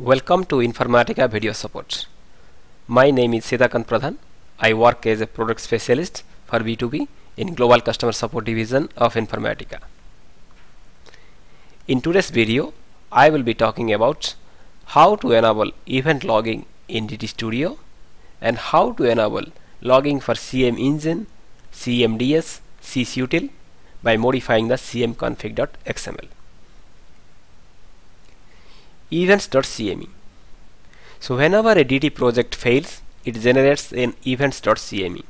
Welcome to Informatica Video Support. My name is Siddhakant Pradhan. I work as a product specialist for B2B in Global Customer Support Division of Informatica. In today's video, I will be talking about how to enable event logging in DT Studio and how to enable logging for CM Engine, CMDS, CCutil by modifying the cmconfig.xml. Events.cme So whenever a DT project fails, it generates an events.cme.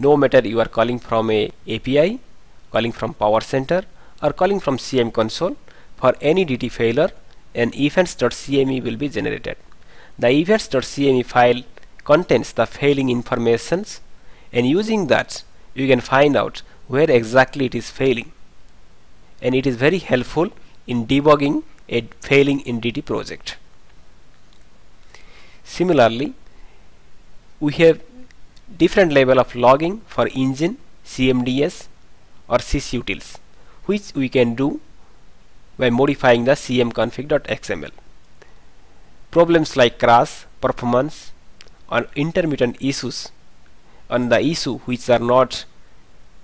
No matter you are calling from a API, calling from PowerCenter or calling from CM console, for any DT failure, an events.cme will be generated. The events.cme file contains the failing informations and using that you can find out where exactly it is failing and it is very helpful in debugging a failing in DT project. Similarly, we have different level of logging for engine, CMDS or sysutils which we can do by modifying the cmconfig.xml. Problems like crash, performance or intermittent issues on the issue which are not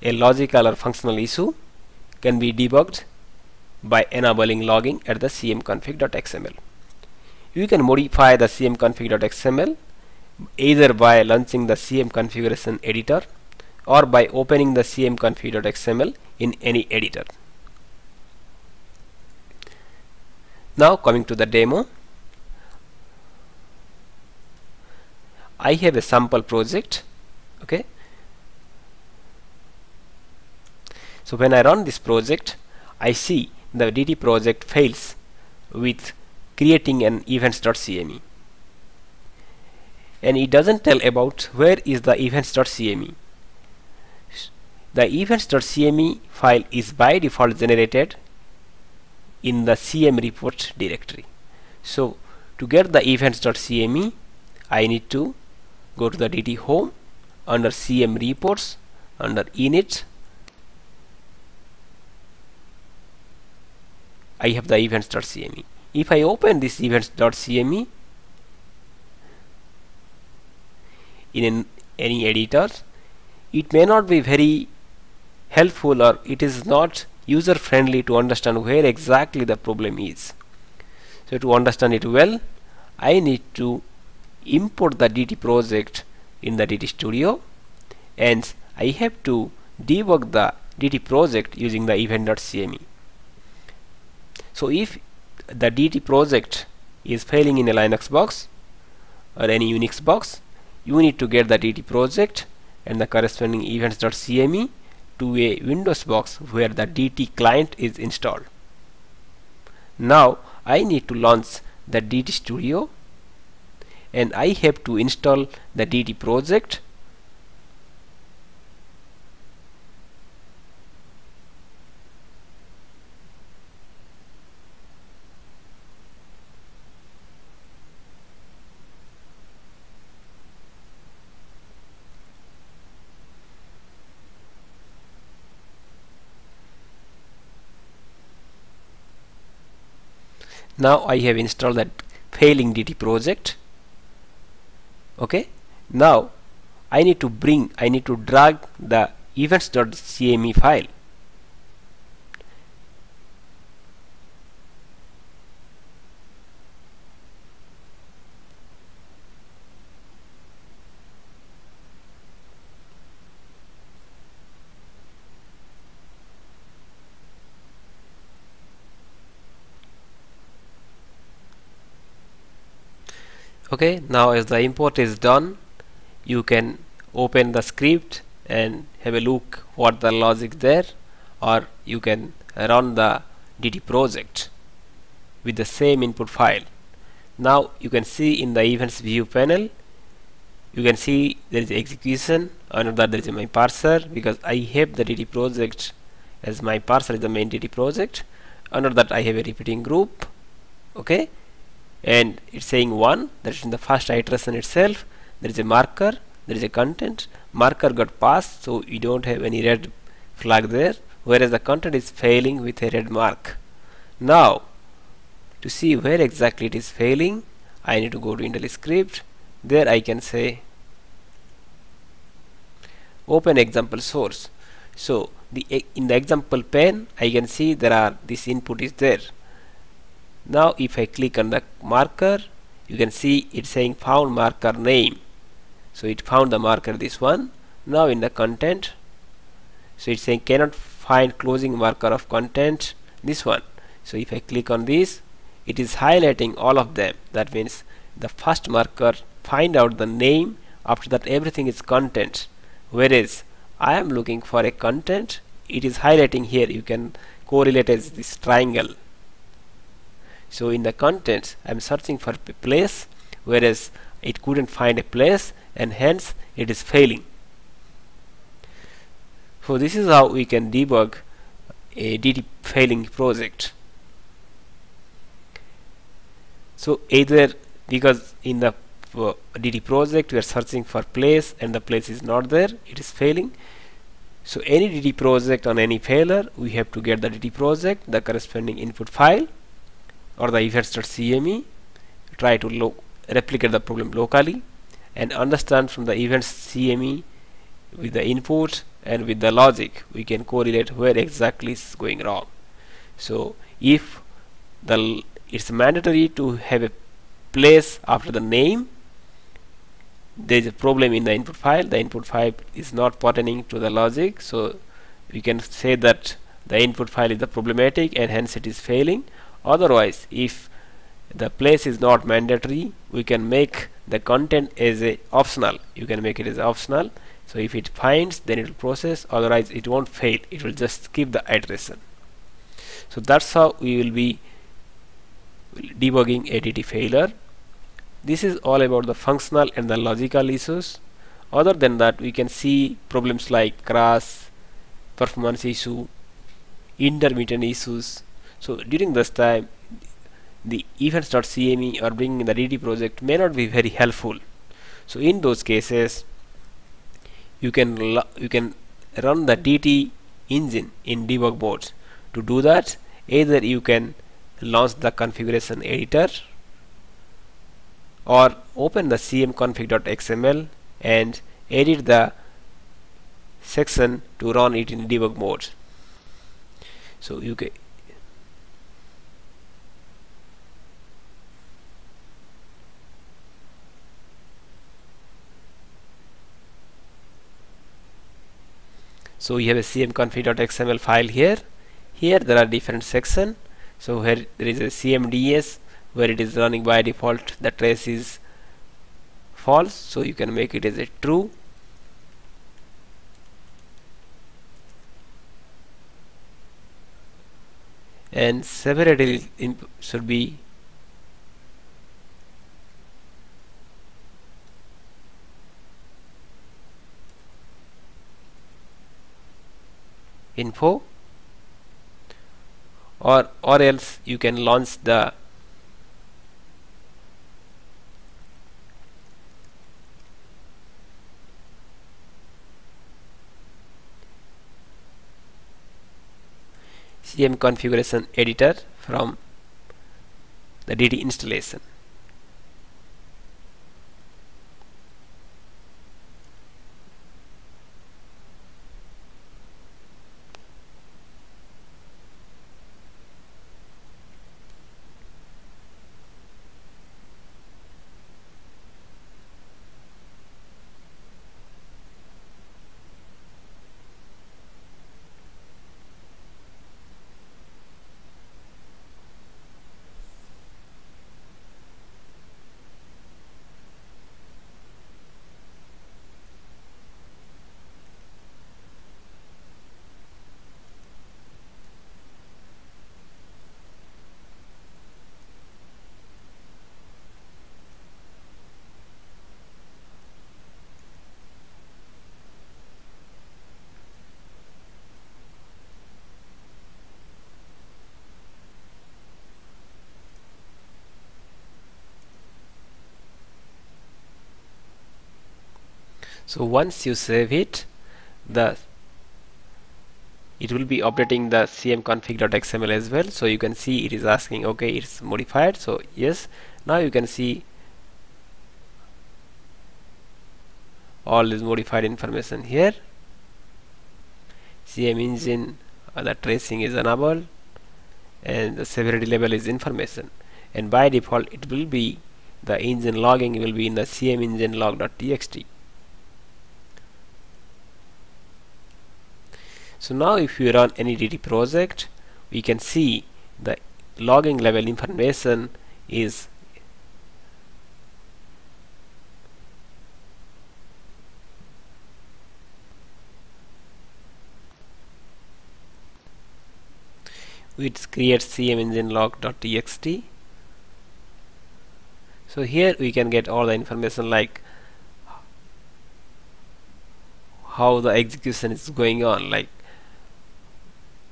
a logical or functional issue can be debugged by enabling logging at the cmconfig.xml. You can modify the cmconfig.xml either by launching the cm configuration editor or by opening the cmconfig.xml in any editor. Now coming to the demo, I have a sample project okay so when I run this project I see the DT project fails with creating an events.cme and it doesn't tell about where is the events.cme the events.cme file is by default generated in the cm report directory. So to get the events.cme I need to go to the DT home under CM reports under init I have the events.cme if I open this events.cme in an, any editor it may not be very helpful or it is not user friendly to understand where exactly the problem is. So to understand it well I need to import the DT project in the DT studio. And I have to debug the DT project using the event.cme so if the DT project is failing in a Linux box or any Unix box you need to get the DT project and the corresponding events.cme to a Windows box where the DT client is installed. Now I need to launch the DT studio and I have to install the DT project now I have installed that failing DT project. Okay? Now I need to bring I need to drag the events.cme file okay now as the import is done you can open the script and have a look what the logic there or you can run the DT project with the same input file. Now you can see in the events view panel you can see there is execution under that there is my parser because I have the DT project as my parser is the main DT project. Under that I have a repeating group okay and it's saying 1 that is in the first iteration itself there is a marker there is a content marker got passed so you don't have any red flag there whereas the content is failing with a red mark. Now to see where exactly it is failing I need to go to IntelliScript there I can say open example source. So the in the example pane I can see there are this input is there now if I click on the marker you can see it's saying found marker name. So it found the marker this one. Now in the content so it's saying cannot find closing marker of content this one. So if I click on this it is highlighting all of them. That means the first marker find out the name after that everything is content. Whereas I am looking for a content it is highlighting here. You can correlate as this triangle so in the contents I'm searching for a place whereas it couldn't find a place and hence it is failing. So this is how we can debug a DT failing project. So either because in the uh, DT project we are searching for place and the place is not there it is failing. So any DT project on any failure we have to get the DT project the corresponding input file or the events.cme try to replicate the problem locally and understand from the events CME with the input and with the logic we can correlate where exactly is going wrong. So if the it's mandatory to have a place after the name there is a problem in the input file the input file is not pertaining to the logic so we can say that the input file is the problematic and hence it is failing otherwise if the place is not mandatory we can make the content as a optional. You can make it as optional. So if it finds then it will process. Otherwise it won't fail. It will just skip the iteration. So that's how we will be debugging a DT failure. This is all about the functional and the logical issues. Other than that we can see problems like crash performance issue intermittent issues so during this time the events.cme or bringing the DT project may not be very helpful. So in those cases you can you can run the DT engine in debug boards. To do that either you can launch the configuration editor or open the cmconfig.xml and edit the section to run it in debug mode. So you can so we have a cmconfig.xml file here. Here there are different section. So here there is a cmds where it is running by default. The trace is false. So you can make it as a true. And separately should be info. Or or else you can launch the cm configuration editor from the DT installation so once you save it the it will be updating the cmconfig.xml as well. So you can see it is asking okay it's modified. So yes now you can see all this modified information here. CM engine uh, the tracing is enabled and the severity level is information. And by default it will be the engine logging will be in the cm engine log.txt so now if you run any DT project we can see the logging level information is which creates cm engine log.txt so here we can get all the information like how the execution is going on like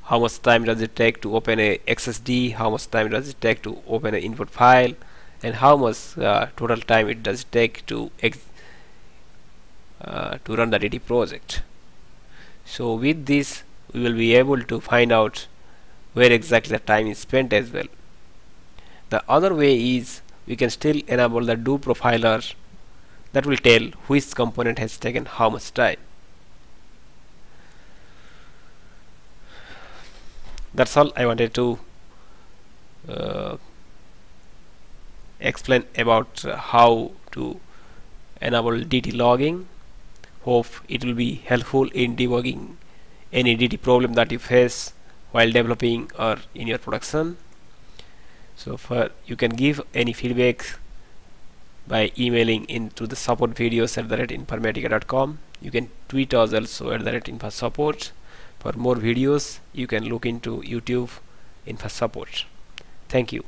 how much time does it take to open a XSD how much time does it take to open an input file? And how much uh, total time it does take to uh, to run the DT project? So with this we will be able to find out where exactly the time is spent as well. The other way is we can still enable the do profiler that will tell which component has taken how much time that's all I wanted to uh, explain about how to enable DT logging. Hope it will be helpful in debugging any DT problem that you face while developing or in your production. So for you can give any feedback by emailing into the support videos at the rate informatica.com you can tweet us also at the rate info support for more videos you can look into youtube info support. Thank you